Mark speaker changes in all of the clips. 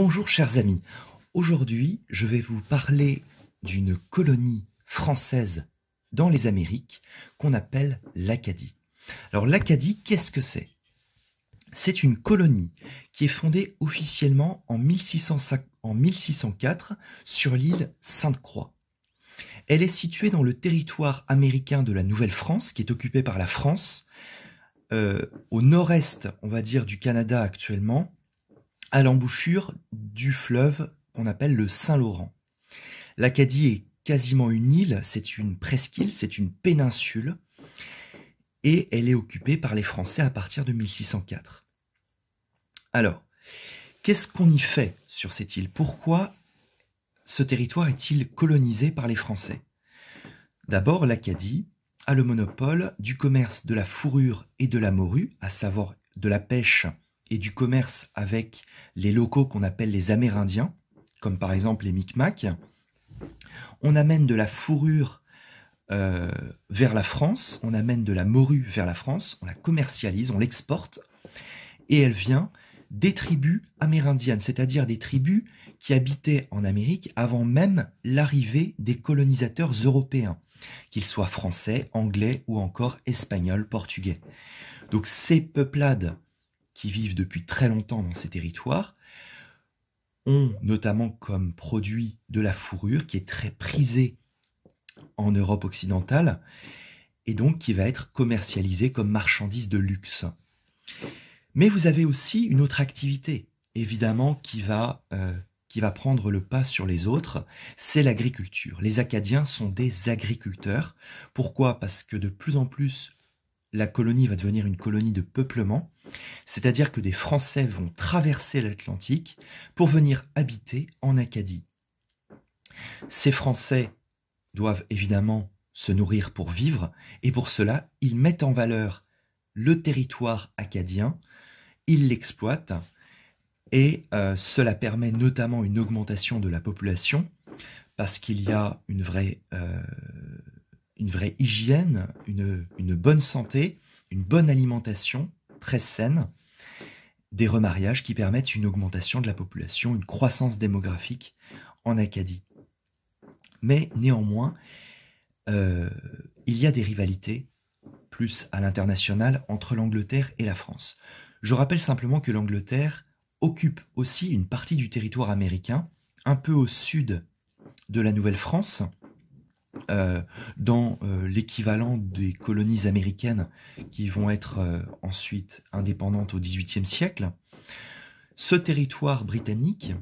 Speaker 1: Bonjour chers amis, aujourd'hui je vais vous parler d'une colonie française dans les Amériques qu'on appelle l'Acadie. Alors l'Acadie, qu'est-ce que c'est? C'est une colonie qui est fondée officiellement en, 1604 sur l'île Sainte-Croix. Elle est située dans le territoire américain de la Nouvelle-France, qui est occupé par la France, euh, au nord-est, on va dire, du Canada actuellement, à l'embouchure du fleuve qu'on appelle le Saint-Laurent. L'Acadie est quasiment une île, c'est une presqu'île, c'est une péninsule, et elle est occupée par les Français à partir de 1604. Alors, qu'est-ce qu'on y fait sur cette île? Pourquoi ce territoire est-il colonisé par les Français? D'abord, l'Acadie a le monopole du commerce de la fourrure et de la morue, à savoir de la pêche et du commerce avec les locaux qu'on appelle les Amérindiens, comme par exemple les Micmacs. On amène de la fourrure euh, vers la France, on amène de la morue vers la France, on la commercialise, on l'exporte, et elle vient des tribus amérindiennes, c'est-à-dire des tribus qui habitaient en Amérique avant même l'arrivée des colonisateurs européens, qu'ils soient français, anglais ou encore espagnols, portugais. Donc ces peuplades qui vivent depuis très longtemps dans ces territoires ont notamment comme produit de la fourrure qui est très prisée en Europe occidentale et donc qui va être commercialisée comme marchandise de luxe. Mais vous avez aussi une autre activité, évidemment, qui va, euh, qui va prendre le pas sur les autres, c'est l'agriculture. Les Acadiens sont des agriculteurs. Pourquoi? Parce que de plus en plus la colonie va devenir une colonie de peuplement, c'est-à-dire que des Français vont traverser l'Atlantique pour venir habiter en Acadie. Ces Français doivent évidemment se nourrir pour vivre, et pour cela, ils mettent en valeur le territoire acadien, ils l'exploitent, et euh, cela permet notamment une augmentation de la population, parce qu'il y a une vraie euh, une vraie hygiène, une, bonne santé, une bonne alimentation très saine, des remariages qui permettent une augmentation de la population, une croissance démographique en Acadie. Mais néanmoins, euh, il y a des rivalités plus à l'international entre l'Angleterre et la France. Je rappelle simplement que l'Angleterre occupe aussi une partie du territoire américain, un peu au sud de la Nouvelle-France, euh, dans euh, l'équivalent des colonies américaines qui vont être euh, ensuite indépendantes au XVIIIe siècle, ce territoire britannique,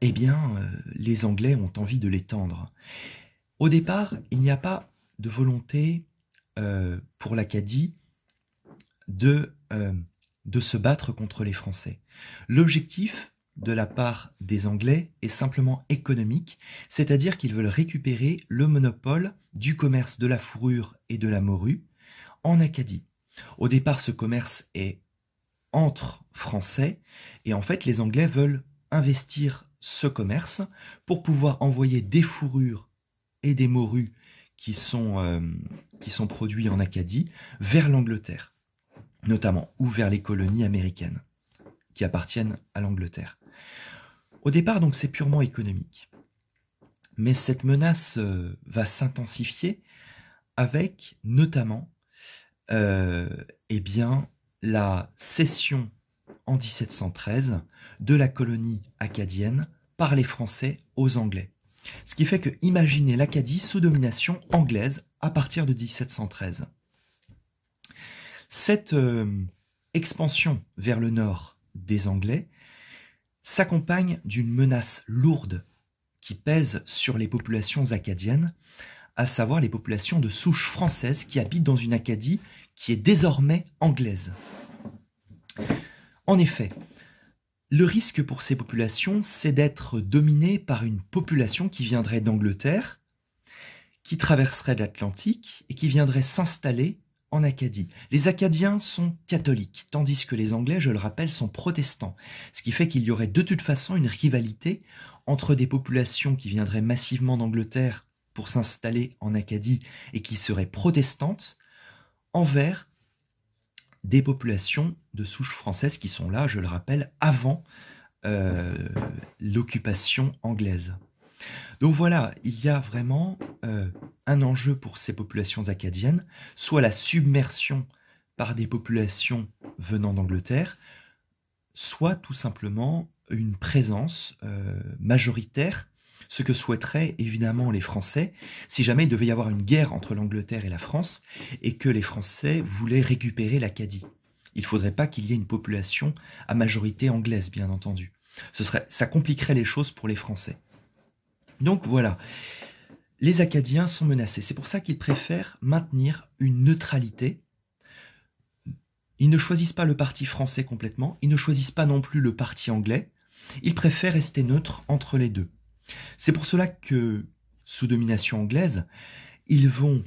Speaker 1: eh bien, les Anglais ont envie de l'étendre. Au départ, il n'y a pas de volonté pour l'Acadie de, de se battre contre les Français. L'objectif, de la part des Anglais est simplement économique, c'est-à-dire qu'ils veulent récupérer le monopole du commerce de la fourrure et de la morue en Acadie. Au départ, ce commerce est entre Français, et en fait, les Anglais veulent investir ce commerce pour pouvoir envoyer des fourrures et des morues qui sont, euh, produits en Acadie vers l'Angleterre, notamment, ou vers les colonies américaines qui appartiennent à l'Angleterre. Au départ, donc, c'est purement économique. Mais cette menace euh, va s'intensifier avec notamment euh, eh bien, la cession en 1713 de la colonie acadienne par les Français aux Anglais. Ce qui fait que imaginez l'Acadie sous domination anglaise à partir de 1713. Cette euh, expansion vers le nord des Anglais s'accompagne d'une menace lourde qui pèse sur les populations acadiennes, à savoir les populations de souche française qui habitent dans une Acadie qui est désormais anglaise. En effet, le risque pour ces populations, c'est d'être dominées par une population qui viendrait d'Angleterre, qui traverserait l'Atlantique et qui viendrait s'installer Acadie. Les Acadiens sont catholiques, tandis que les Anglais, je le rappelle, sont protestants. Ce qui fait qu'il y aurait de toute façon une rivalité entre des populations qui viendraient massivement d'Angleterre pour s'installer en Acadie et qui seraient protestantes, envers des populations de souche française qui sont là, je le rappelle, avant euh, l'occupation anglaise. Donc voilà, il y a vraiment euh, un enjeu pour ces populations acadiennes, soit la submersion par des populations venant d'Angleterre, soit tout simplement une présence euh, majoritaire, ce que souhaiteraient évidemment les Français si jamais il devait y avoir une guerre entre l'Angleterre et la France et que les Français voulaient récupérer l'Acadie. Il ne faudrait pas qu'il y ait une population à majorité anglaise, bien entendu. Ça compliquerait les choses pour les Français. Donc voilà, les Acadiens sont menacés. C'est pour ça qu'ils préfèrent maintenir une neutralité. Ils ne choisissent pas le parti français complètement, ils ne choisissent pas non plus le parti anglais, ils préfèrent rester neutres entre les deux. C'est pour cela que, sous domination anglaise, ils vont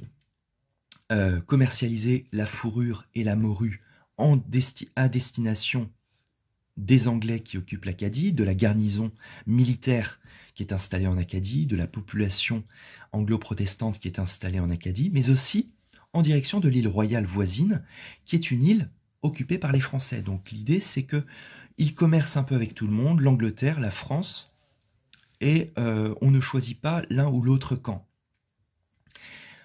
Speaker 1: euh, commercialiser la fourrure et la morue à destination des Anglais qui occupent l'Acadie, de la garnison militaire qui est installée en Acadie, de la population anglo-protestante qui est installée en Acadie, mais aussi en direction de l'île royale voisine, qui est une île occupée par les Français. Donc l'idée, c'est que ils commercent un peu avec tout le monde, l'Angleterre, la France, et euh, on ne choisit pas l'un ou l'autre camp.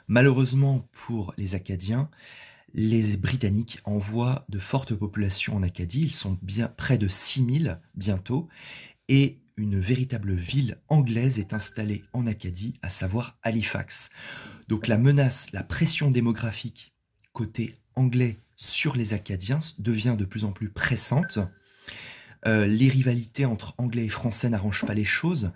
Speaker 1: Malheureusement pour les Acadiens, les Britanniques envoient de fortes populations en Acadie, ils sont bien près de 6000 bientôt, et une véritable ville anglaise est installée en Acadie, à savoir Halifax. Donc la menace, la pression démographique côté anglais sur les Acadiens devient de plus en plus pressante. Euh, les rivalités entre Anglais et Français n'arrangent pas les choses.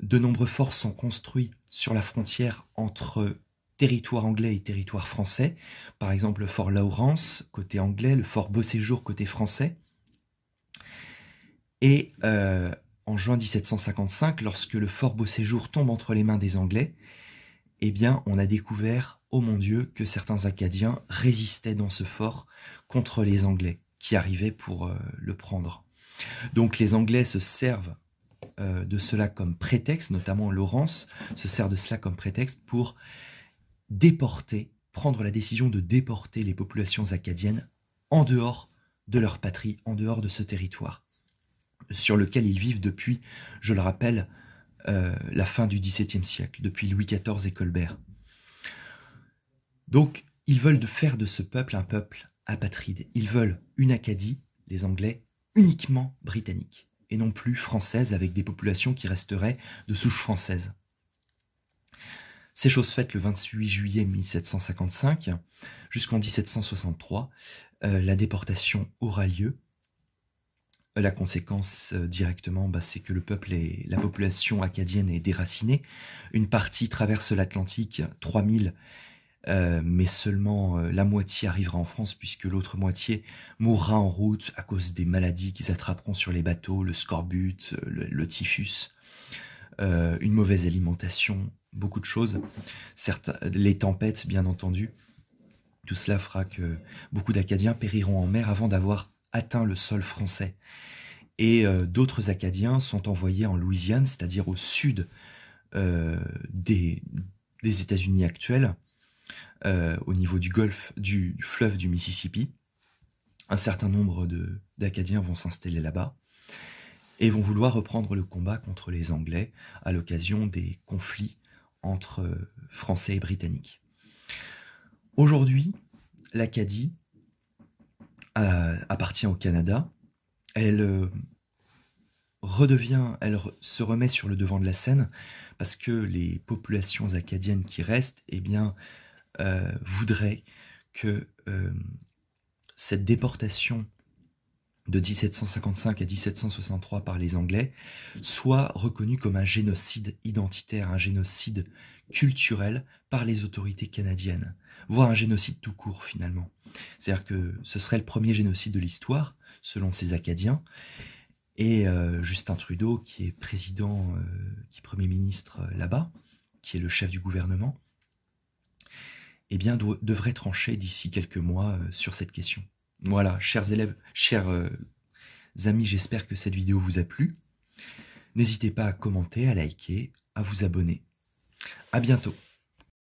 Speaker 1: De nombreux forts sont construits sur la frontière entre territoire anglais et territoire français. Par exemple, le fort Lawrence, côté anglais, le fort Beauséjour, côté français. Et euh, en juin 1755, lorsque le fort Beauséjour tombe entre les mains des Anglais, eh bien, on a découvert, oh mon Dieu, que certains Acadiens résistaient dans ce fort contre les Anglais qui arrivaient pour euh, le prendre. Donc les Anglais se servent euh, de cela comme prétexte, notamment Laurence se sert de cela comme prétexte pour déporter, prendre la décision de déporter les populations acadiennes en dehors de leur patrie, en dehors de ce territoire, sur lequel ils vivent depuis, je le rappelle, euh, la fin du XVIIe siècle, depuis Louis XIV et Colbert. Donc, ils veulent faire de ce peuple un peuple apatride. Ils veulent une Acadie, les Anglais, uniquement britannique, et non plus française avec des populations qui resteraient de souche française. C'est chose faite le 28 juillet 1755. Jusqu'en 1763, euh, la déportation aura lieu. La conséquence euh, directement, bah, c'est que le peuple et la population acadienne est déracinée. Une partie traverse l'Atlantique, 3000, euh, mais seulement la moitié arrivera en France puisque l'autre moitié mourra en route à cause des maladies qu'ils attraperont sur les bateaux, le scorbut, le, typhus, une mauvaise alimentation, beaucoup de choses. Certes, les tempêtes, bien entendu. Tout cela fera que beaucoup d'Acadiens périront en mer avant d'avoir atteint le sol français. Et euh, d'autres Acadiens sont envoyés en Louisiane, c'est-à-dire au sud euh, des, États-Unis actuels, euh, au niveau du golfe, du, du, fleuve du Mississippi. Un certain nombre d'Acadiens vont s'installer là-bas et vont vouloir reprendre le combat contre les Anglais à l'occasion des conflits entre Français et Britanniques. Aujourd'hui, l'Acadie euh, appartient au Canada. Elle euh, redevient, elle se remet sur le devant de la scène parce que les populations acadiennes qui restent, eh bien, euh, voudraient que cette déportation de 1755 à 1763 par les Anglais soit reconnu comme un génocide identitaire, un génocide culturel par les autorités canadiennes, voire un génocide tout court finalement. C'est-à-dire que ce serait le premier génocide de l'histoire, selon ces Acadiens, et euh, Justin Trudeau, qui est président, euh, qui est Premier ministre euh, là-bas, qui est le chef du gouvernement, eh bien, devrait trancher d'ici quelques mois sur cette question. Voilà, chers élèves, chers euh, amis, j'espère que cette vidéo vous a plu. N'hésitez pas à commenter, à liker, à vous abonner. À bientôt.